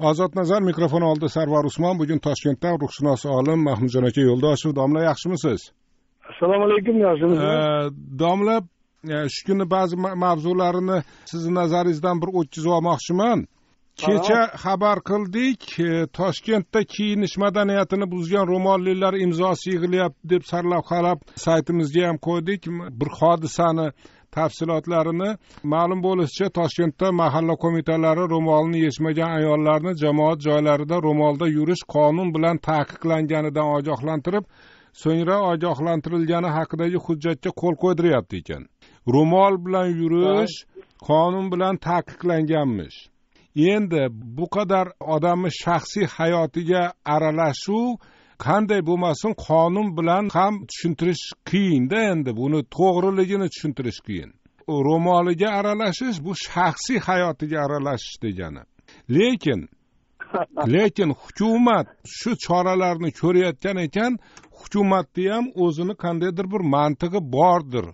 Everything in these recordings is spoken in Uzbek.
ozod nazar mikrofon oldida sarvar usmon bugun toshkentdan ruhshunos olim mahmudjon aka yo'ldoshev domla yaxshimisiz? Assalomu alaykum yaxshimisizmi domla shu kuni ba'zi mavzularini sizni nazaringizdan bir o'tkazib olmoqchiman. Kecha xabar qildik toshkentda kiyinish madaniyatini buzgan ro'mollilar imzosi yig'ilyapti deb sarlavhalab saytimizga ham qo'ydik. Bir hodisani tafsilotlarini ma'lum bo'lishicha toshkentda mahalla qo'mitalari ro'molini yechmagan ayollarni jamoat joylarida ro'molda yurish qonun bilan taqiqlanganidan ogohlantirib so'ngra ogohlantirilgani haqidagi hujjatga qo'l qo'ydiryapti ekan. Ro'mol bilan yurish qonun bilan taqiqlanganmish. Endi bu qadar odamni shaxsiy hayotiga aralashuv qanday bo'lmasin qonun bilan ham tushuntirish qiyinda endi. Buni to'g'riligini tushuntirish qiyin. Ro'moliga aralashish bu shaxsiy hayotiga aralashish degani. Lekin lekin hukumat shu choralarni ko'rayotgan ekan hukumatni ham o'zini qandaydir bir mantig'i bordir.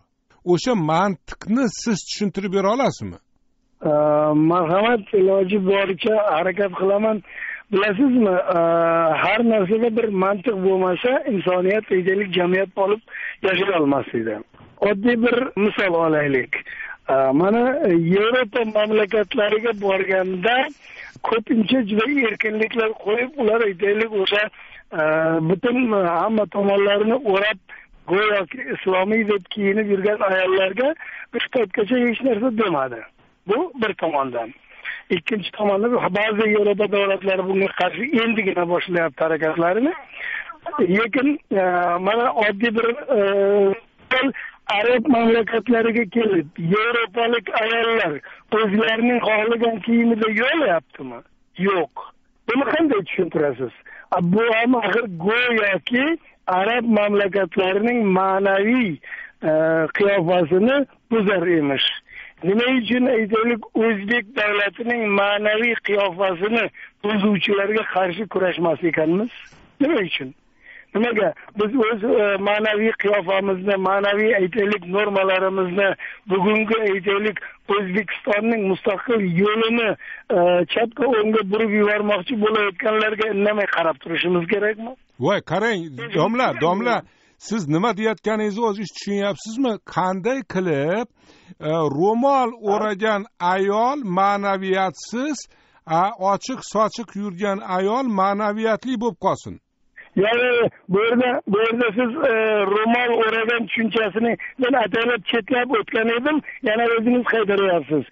O'sha mantiqni siz tushuntirib bera olasizmi? Marhamat iloji boricha harakat qilaman bilasizmi e, har narsada bir mantiq bo'lmasa insoniyat deylik jamiyat bo'lib yashay olmas edi oddiy bir misol olaylik. E, mana e, yevropa mamlakatlariga borganda ko'pincha juda erkinliklar qo'yib ular aytaylik o'sha butun hamma tomonlarini o'rab go'yoki islomiy deb kiyinib yurgan ayollarga uch paytgacha hech narsa demadi. Bu bir tomondan. Ikkinchi tomonda ba'zi yevropa davlatlari bunga qarshi endigina boshlayapti harakatlarini. Lekin e, mana oddiy bir e, arab mamlakatlariga kelib yevropalik ayollar o'zlarining xohlagan kiyimida yuryaptimi yo'q. Buni qanday tushuntirasiz? Bu ham axir go'yoki arab mamlakatlarining ma'naviy e, qiyofasini buzar emish. Nima uchun aytaylik o'zbek davlatining ma'naviy qiyofasini buzuvchilarga qarshi kurashmas ekanmiz? Nima uchun? Nimaga? Biz o'z e, ma'naviy qiyofamizni ma'naviy aytaylik normalarimizni bugungi aytaylik o'zbekistonning mustaqil yo'lini e, chapga o'ngga burib yubormoqchi bo'layotganlarga indamay qarab turishimiz kerakmi? Voy qarang domla domla. Siz nima deyayotganingizni o'zingiz tushunyapsizmi? Qanday qilib e, ro'mol o'ragan ayol ma'naviyatsiz ochiq sochiq yurgan ayol ma'naviyatli bo'lib qolsin? Ya'ni bu yerda bu yerda siz e, ro'mol o'ragan tushunchasini men ataylab chetlab o'tgan edim yana o'zingiz qaytaryapsiz.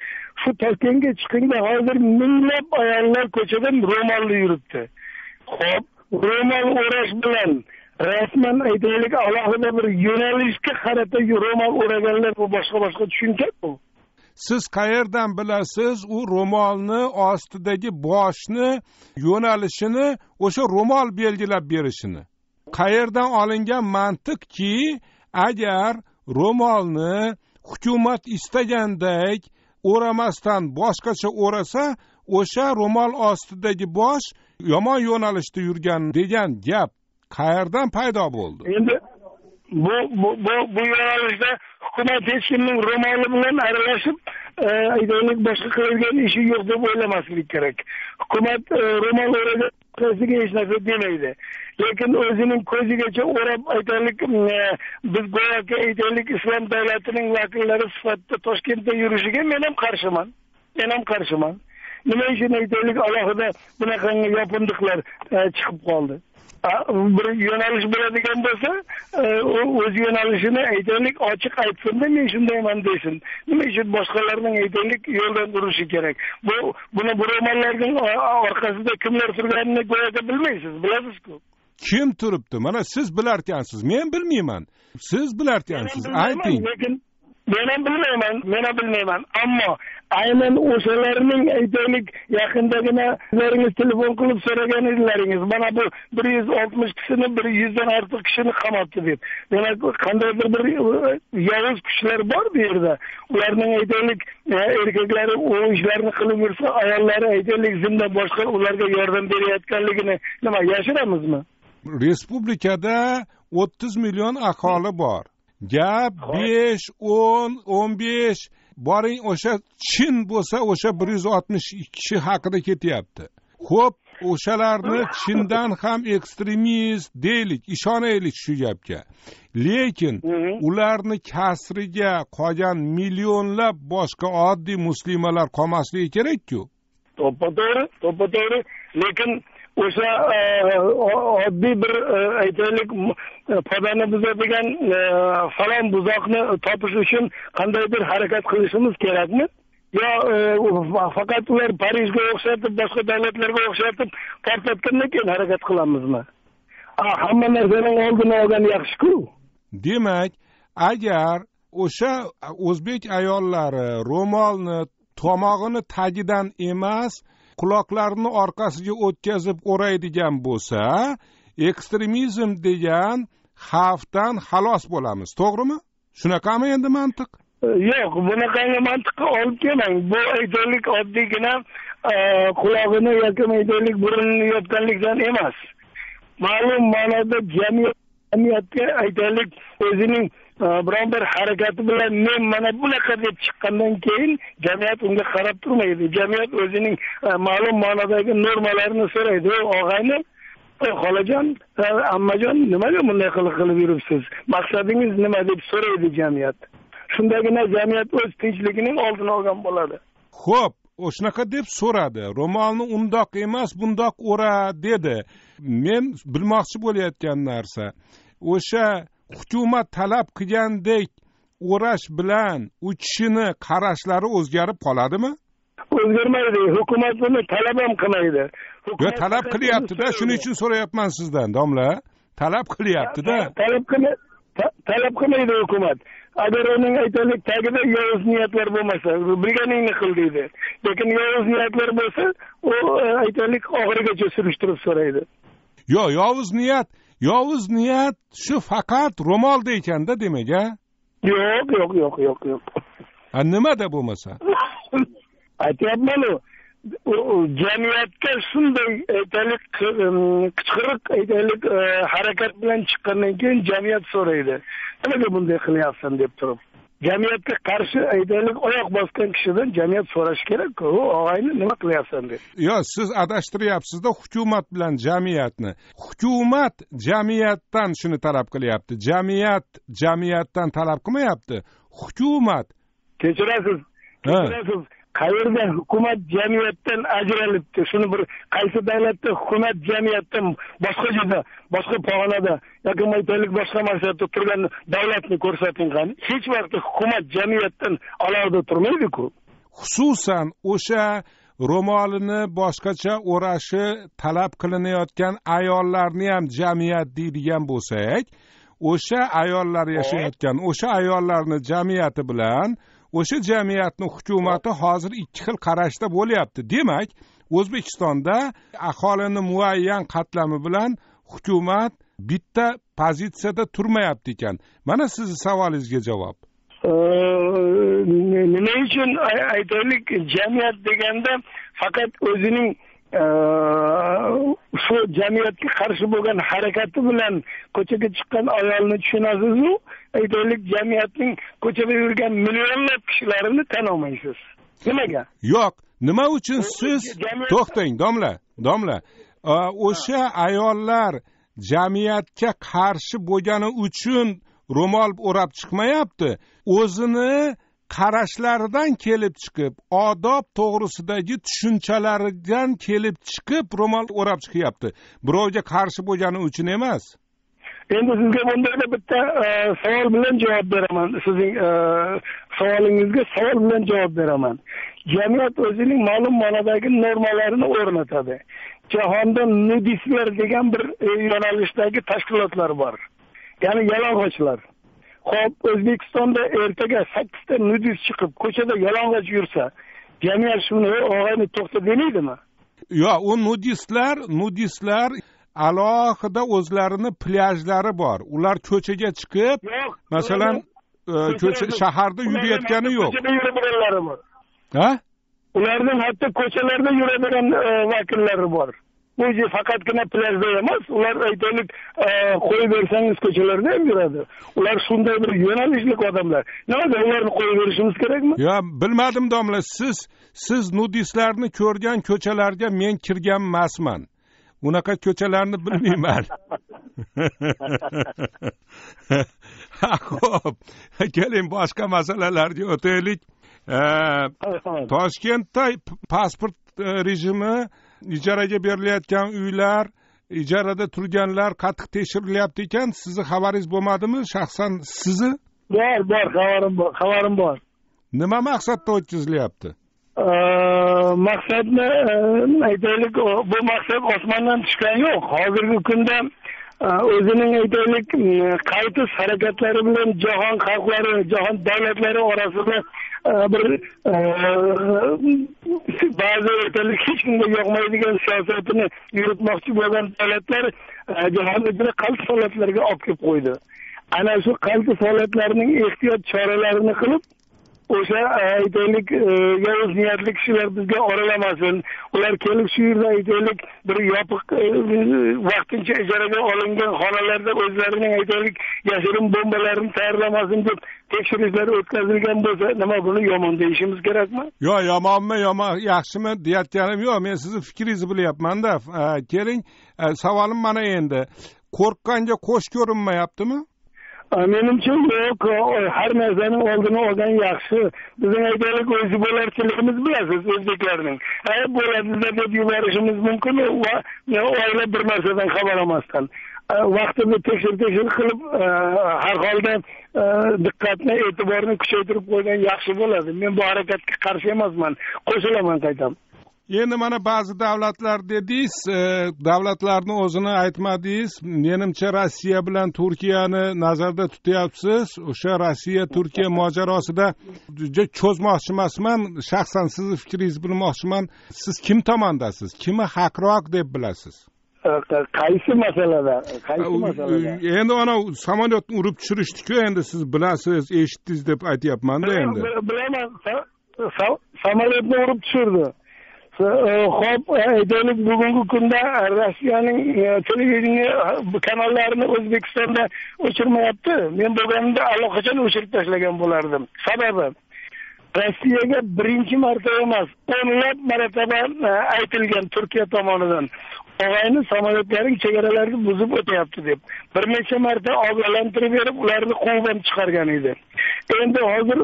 Shu toshkentga chiqingda hozir minglab ayollar ko'chada ro'molli yuribdi ho'p ro'mol o'rash bilan rasman aytaylik alohida bir yo'nalishga qarata ro'mol o'raganlar bu boshqa boshqa tushuncha bu. Siz qayerdan bilasiz u ro'molni ostidagi boshni yo'nalishini o'sha ro'mol belgilab berishini? Qayerdan olingan mantiqki agar ro'molni hukumat istagandek o'ramasdan boshqacha o'rasa o'sha ro'mol ostidagi bosh yomon yo'nalishda yurgan degan gap qayerdan paydo bo'ldi? Endi bu bu bu bu yo'nalishda hukumat hech kimning ro'moli bilan aralashib e, aytaylik boshqa qiladigan ishi yo'q deb o'ylamaslik kerak. Hukumat e, ro'mol o'ragan hech narsa demaydi. Lekin o'zining ko'zigacha o'rab aytaylik e, biz go'yoki aytaylik islom davlatining vakillari sifatida toshkentda yurishiga men ham qarshiman. Men ham qarshiman. Nima uchun aytaylik alohida bunaqangi yopindiqlar chiqib qoldi? Bir yo'nalish bo'ladigan bo'lsa o'z yo'nalishini aytaylik ochiq aytsinda men shundayman desin nima uchun boshqalarning aytaylik yo'ldan urishi kerak? Bu buni bu ro'mollarning orqasida kimlar turganini go'yoki bilmaysiz bilasizku. Kim turibdi? Mana siz bilarkansiz men bilmayman. Siz bilarkansiz ayting. lekin men ham bilmayman men ham bilmayman. Ammo aynan o'shalarning aytaylik yaqindagina o'zlaringiz telefon qilib so'ragan edilaringiz mana bu bir yuz oltmish kishini bir yuzdan ortiq kishini qamabdi deb. Demak qandaydir bir e, yovuz kuchlar bor bu yerda. Ularning aytaylik e, erkaklari u ishlarni qilib yursa ayollari aytaylik zimdan boshqa ularga yordam berayotganligini nima yashiramizmi? Respublikada o'ttiz million aholi bor. Gap besh o'n o'n besh boring o'sha chin bo'lsa o'sha bir yuz oltmish kishi haqida ketyapti. Xo'p o'shalarni chindan ham ekstremist deylik ishonaylik shu gapga. Lekin ularni kasriga qolgan millionlab boshqa oddiy muslimalar qolmasligi kerakku. To'ppa to'g'ri to'ppa to'g'ri lekin o'sha e, oddiy bir e, aytaylik e, podani buzadigan falon buzoqni topish uchun qandaydir harakat qilishimiz kerakmi? Yo faqat ular parijga o'xshatib boshqa davlatlarga o'xshatib tortayotgandan keyin harakat qilamizmi? Hamma narsaning oldini olgan yaxshiku. Demak agar o'sha o'zbek ayollari ro'molni tomog'ini tagidan emas quloqlarini orqasiga o'tkazib o'raydigan bo'lsa ekstremizm degan xavfdan xalos bo'lamiz. To'g'rimi? Shunaqami endi mantiq? E, yo'q bunaqangi mantiqqa olib kelmang bu aytaylik oddiygina e, qulog'ini yoki aytaylik burnini yopganlikdan emas. Ma'lum ma'noda jamiyatga aytaylik o'zining biron bir harakati bilan men mana bunaqa deb chiqqandan keyin jamiyat unga qarab turmaydi. Jamiyat o'zining e, ma'lum ma'nodagi normalarini so'raydi. Og'ayni xolajon e, ammajon nimaga bunday qiliq qilib yuribsiz? Maqsadingiz nima? deb so'raydi jamiyat. Shundagina jamiyat o'z tinchligining oldini olgan bo'ladi. Ho'p shunaqa deb so'radi. Ro'molni undoq emas bundoq o'ra dedi. Men bilmoqchi bo'layotgan narsa. O'sha hukumat talab qilgandek o'rash bilan u kishini qarashlari o'zgarib qoladimi? O'zgarmaydi hukumat buni talab ham qilmaydi. Yo talab qilyaptida shuning uchun so'rayapman sizdan domla. Talab qilyaptida. Talab talab qilmaydi hukumat. Agar uning aytaylik tagida yovuz niyatlar bo'lmasa bilganingni qil deydi. Lekin yovuz niyatlar bo'lsa u e, aytaylik oxirigacha surishtirib so'raydi. Yo'q yovuz niyat yovuz niyat shu faqat ro'molda ekanda demak a yo'q yo'q yo'q yo'q yo'q. A nimada bo'lmasa? Aytyapmanu jamiyatga shunday aytaylik qichqiriq aytaylik e, harakat bilan chiqqandan keyin jamiyat so'raydi. Nimaga bunday qilyapsan deb turib jamiyatga qarshi aytaylik oyoq bosgan kishidan jamiyat so'rashi kerakku. Og'ayni nima qilyapsan deb. Yo'q siz adashtiryapsizda hukumat bilan jamiyatni. Hukumat jamiyatdan shuni talab qilyapti. Jamiyat jamiyatdan talab qilmayapti. Hukumat. Kechirasiz. Kechirasiz qayerda hukumat jamiyatdan ajralibdi shuni bir qaysi davlatda hukumat jamiyatdan boshqa joyda boshqa pog'onada yoki aytaylik boshqa maqsadda turgan davlatni ko'rsating qani hech vaqt hukumat jamiyatdan alohida turmaydiku. Xususan o'sha ro'molini boshqacha o'rashi talab qilinayotgan ayollarni ham jamiyat deydigan bo'lsak o'sha ayollar yashayotgan o'sha ayollarni jamiyati bilan o'sha jamiyatni hukumati hozir ikki xil qarashda bo'lyapti. Demak o'zbekistonda aholini muayyan qatlami bilan hukumat bitta pozitsiyada turmayapti ekan. Mana sizni savolingizga javob. Nima uchun aytaylik? Jamiyat deganda faqat o'zining shu jamiyatga qarshi bo'lgan harakati bilan ko'chaga chiqqan ayolni tushunasizu aytaylik jamiyatning ko'chada yurgan millionlab kishilarini tanolmaysiz nimaga? Yo'q nima uchun siz to'xtang domla domla. O'sha ayollar jamiyatga qarshi bo'lgani uchun ro'mol o'rab chiqmayapti. O'zini qarashlaridan kelib chiqib odob to'g'risidagi tushunchalaridan kelib chiqib ro'mol o'rab chiqyapti. Birovga qarshi bo'lgani uchun emas. Endi sizga bundayda bitta e, savol bilan javob beraman. Sizning e, savolingizga savol bilan javob beraman. Jamiyat o'zining ma'lum ma'nodagi normalarini o'rnatadi. Jahonda nudistlar degan bir e, yo'nalishdagi tashkilotlar bor. Ya'ni yalang'ochlar. Ho'p o'zbekistonda ertaga sakkizta nudist chiqib ko'chada yalang'och yursa jamiyat shuni og'ayni to'xta demaydimi? Yo'q u nudistlar nudistlar alohida o'zlarini plyajlari bor. Ular ko'chaga chiqib masalan e, ko'cha shaharda yurayotgani yo'q. ko'chada yuraveranlari bor. Ha? Ularning hatto ko'chalarda yuradigan e, vakillari bor bu faqatgina plyajda emas ular aytaylik e, qo'yib bersangiz ko'chalarda ham yuradi. Ular shunday bir yo'nalishlik odamlar. Nimaga ularni qo'yib berishimiz kerakmi? Yo bilmadim domla siz siz nudistlarni ko'rgan ko'chalarga men kirgan emasman unaqa ko'chalarni bilmayman. Ho'p keling boshqa masalalarga o'taylik. Toshkentda pasport e, rejimi ijaraga berilayotgan uylar ijarada turganlar qattiq tekshirilyapti ekan. Sizni xabaringiz bo'lmadimi? Shaxsan sizni bor bor xabarim bor xabarim bor. Nima maqsadda o'tkazilyapti? Maqsadni aytaylik bu maqsad osmondan tushgani yo'q. Hozirgi kunda o'zining aytaylik qaytish harakatlari bilan jahon xalqlari jahon davlatlari orasida bir e, ba'zi aytaylik hech kimga yoqmaydigan siyosatini yuritmoqchi bo'lgan davlatlar e, jahon ichida qaltis holatlarga olib kelib qo'ydi. Ana shu qaltis holatlarning ehtiyot choralarini qilib o'sha aytaylik e, yovuz niyatli kishilar bizga oralamasin. Ular kelib shu yerda aytaylik bir yopiq e, vaqtincha ijaraga olingan xonalarda o'zlarining aytaylik yashirin bombalarini tayyorlamasin deb tekshirishlar o'tkazilgan bo'lsa nima buni yomon deyishimiz kerakmi? Yo'q yomonmi yomon yaxshimi deyayotganim yo'q. Men sizni fikringizni bilyapmanda e, keling e, savolim mana endi. Qo'rqqanga qo'sh ko'rinmayaptimi? Menimcha yo'q har narsaning oldini olgan yaxshi. Bizning aytaylik o'zi bo'larchiligimiz bilasiz o'zbeklarning. Bo'ladida deb yuborishimiz mumkin va oila bir narsadan xabar olmasdan. Vaqtida tekshir tekshir qilib har holda diqqatni e'tiborni kuchaytirib qo'ygan yaxshi bo'ladi. Men bu harakatga qarshi emasman. Qo'shilaman qaytam. Endi mana ba'zi davlatlar dedingiz e, davlatlarni o'zini aytmadingiz. Menimcha rossiya bilan turkiyani nazarda tutyapsiz. O'sha rossiya turkiya mojarosida cho'zmoqchi emasman shaxsan sizni fikringizni bilmoqchiman. Siz kim tomondasiz? Kimi haqroq deb bilasiz? Qaysi masalada qaysi masalada endi ana samolyotni urib tushirishdiku endi siz bilasiz eshitdingiz deb aytyapmanda endi. Bilaman samolyotni urib tushirdi ho'p e, aytaylik bugungi kunda e, rossiyaning e, televideniya kanallarini o'zbekistonda o'chirmayapti men bo'lganimda allaqachon o'chirib tashlagan bo'lardim sababi rossiyaga birinchi marta emas o'nlab marotaba aytilgan turkiya tomonidan. Og'ayni samolyotlaring chegaralarni buzib o'tyapti deb. Bir necha marta ogohlantirib berib ularni quvib ham chiqargan edi endi hozir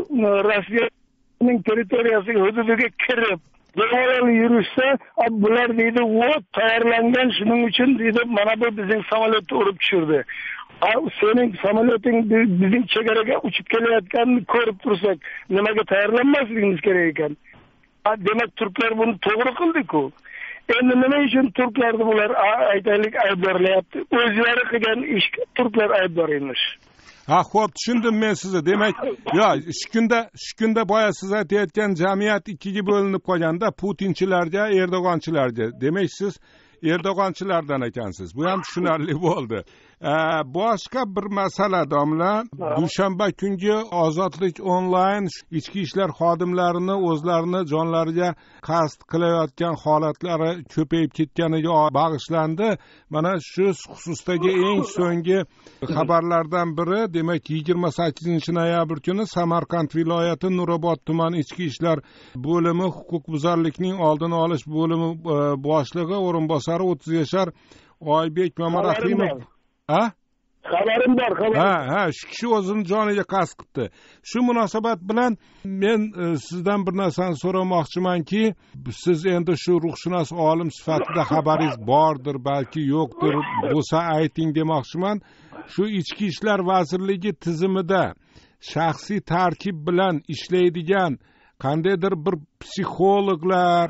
rossiyaning territoriyasiga hududiga kirib bemalol yurishsa bular deydi o't tayyorlangan shuning uchun deydi mana bu bizning samolyotni urib tushirdi. Sening samolyoting bizning chegaraga uchib kelayotganini ko'rib tursak nimaga tayyorlanmasligimiz kerak ekan? Demak turklar buni to'g'ri qildiku. Endi nima uchun turklarni bular aytaylik aybdorlayapti o'zlari qilgan ishga turklar aybdor emish. Ha ho'p tushundim men sizni. Demak yo shu kunda shu kunda boya siz aytayotgan jamiyat ikkiga bo'linib qolganda putinchilarga erdo'g'onchilarga. Demak siz erdo'g'onchilardan ekansiz. Bu ham tushunarli bo'ldi. Boshqa bir masala domla. Dushanba kungi ozodlik onlayn ichki ishlar xodimlarini o'zlarini jonlariga qasd qilayotgan holatlari ko'payib ketganiga bag'ishlandi. Mana shu xususdagi eng so'nggi xabarlardan biri demak yigirma sakkizinchi noyabr kuni samarqand viloyati nurobod tumani ichki ishlar bo'limi huquqbuzarlikning oldini olish bo'limi e, boshlig'i o'rinbosari o'ttiz yashar oybek mamarahimov ha? Xabarim bor xabar ha ha shu kishi o'zini joniga qasd qilibdi shu munosabat bilan men e, sizdan bir narsani so'ramoqchimanki siz endi shu ruhshunos olim sifatida xabaringiz bordir balki yo'qdir bo'lsa ayting demoqchiman. Shu ichki ishlar vazirligi tizimida shaxsiy tarkib bilan ishlaydigan qandaydir bir psixologlar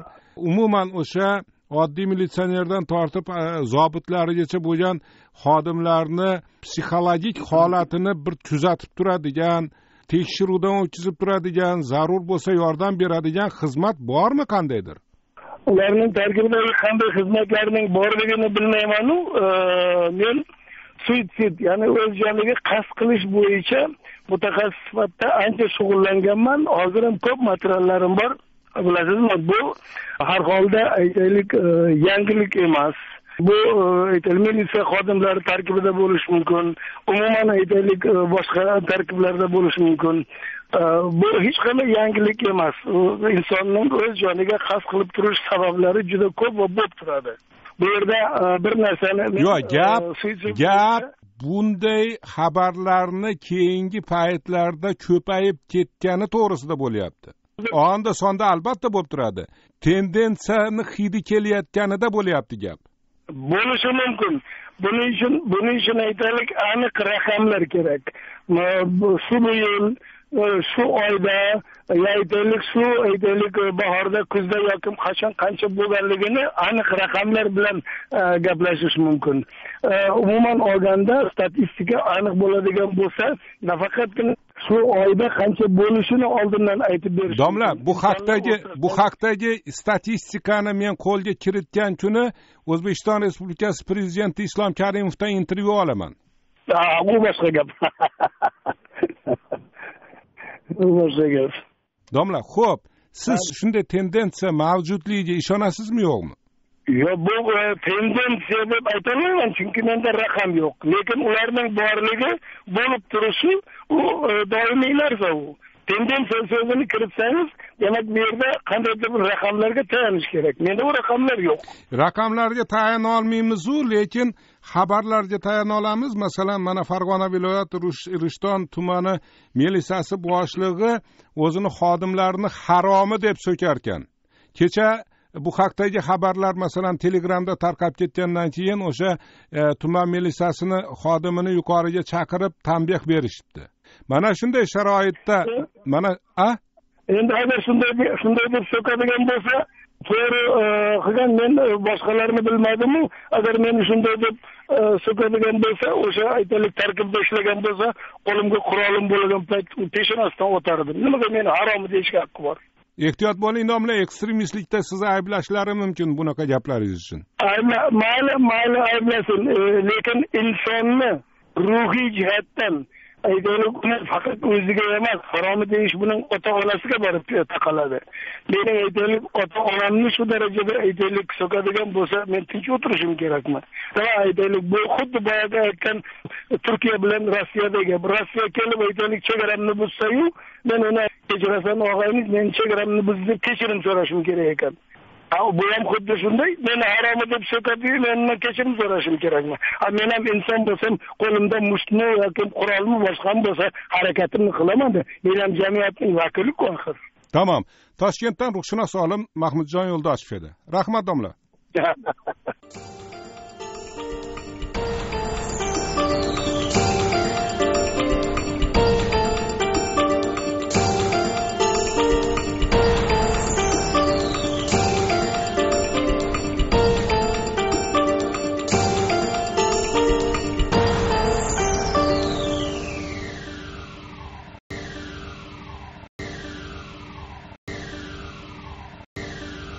umuman o'sha oddiy militsionerdan tortib e, zobitlarigacha bo'lgan xodimlarni psixologik holatini bir kuzatib turadigan tekshiruvdan o'tkazib turadigan zarur bo'lsa yordam beradigan xizmat bormi qandaydir? Ularning tarkibidagi qanday xizmatlarning borligini bilmaymanu. E, men suitsid ya'ni o'z joniga qasd qilish bo'yicha mutaxassis sifatida ancha shug'ullanganman. Hozir ham ko'p materiallarim bor. Bilasizmi? Bu har holda aytaylik e, yangilik emas. Bu e, aytaylik militsiya xodimlari tarkibida bo'lishi mumkin. Umuman aytaylik e, boshqa tarkiblarda bo'lishi mumkin. Bu hech qanday yangilik emas. Insonning o'z joniga qasd qilib turish sabablari juda ko'p va bo'lib turadi. Bu yerda bir narsani yo'q gap gap bunday xabarlarni keyingi paytlarda ko'payib ketgani to'g'risida bo'lyapti onda sonda albatta bo'lib turadi. Tendensiyani hidi kelayotganida bo'lyapti gap. Bo'lishi mumkin. Buning uchun buning uchun aytaylik aniq raqamlar kerak. Shu yil shu oyda e, aytaylik shu aytaylik e, bahorda kuzda yoki qachon qancha bo'lganligini aniq raqamlar bilan e, gaplashish mumkin. Umuman olganda statistika aniq bo'ladigan bo'lsa nafaqatgina shu oyda qancha bo'lishini oldindan aytib berish domla bu haqdagi bu haqdagi statistikani men qo'lga kiritgan kuni o'zbekiston respublikasi prezidenti islom karimovdan intervyu olaman. U boshqa gap. Boshqa gap. Domla xo'p siz shunday tendensiya mavjudligiga ishonasizmi yo'qmi yo'q bu tendensiya deb aytolmayman chunki menda raqam yo'q lekin ularning borligi bo'lib turishi u e, doimiy narsa u. Tendensiya so'zini kiritsangiz demak bu yerda qandaydir bir raqamlarga tayanish kerak. Menda u raqamlar yo'q. Raqamlarga tayana olmaymizu lekin xabarlarga tayana olamiz masalan mana farg'ona viloyati rishton tumani milisiyasi boshlig'i o'zini xodimlarini haromi deb so'karkan. Kecha bu haqdagi xabarlar masalan telegramda tarqab ketgandan keyin o'sha e, tuman milisiyasini xodimini yuqoriga chaqirib tanbeh berishibdi. Mana shunday sharoitda mana a? Endi agar shunday shunday deb so'kadigan bo'lsa to'g'ri e, qilgan men e, boshqalarni bilmadimu. Agar meni shunday deb e, so'kadigan bo'lsa o'sha aytaylik tarkibda ishlagan bo'lsa qo'limga qurolim bo'lgan payt peshonasidan o'tardim. Nimaga meni haromi deyishga haqqi bor ehtiyot bo'ling domla ekstremistlikda sizni ayblashlari mumkin bunaqa gaplaringiz uchun. Mayli mayli ayblasin e, lekin insonni ruhiy jihatdan aytaylik uni faqat o'ziga emas haromi deyish buning ota onasiga borib taqaladi. Mening aytaylik ota onamni shu darajada aytaylik so'kadigan bo'lsa men tinch o'tirishim kerakmi? Aytaylik bu xuddi boyagi aytgan turkiya bilan rossiyadagi rossiya kelib aytaylik chegaramni buzsayu men uni kechirasan og'ayniz men chegaramni buzdi deb kechirim so'rashim kerak ekan. Bu ham xuddi shunday. Meni haromi deb so'kadiyu men undan kechirim so'rashim kerakmi? Men ham inson bo'lsam qo'limda mushtmi yoki qurolmi boshqami bo'lsa harakatimni qilamanda. Men ham jamiyatning vakiliku axir. Tamom toshkentdan ruhshunos olim mahmudjon yo'ldoshev edi. Rahmat domla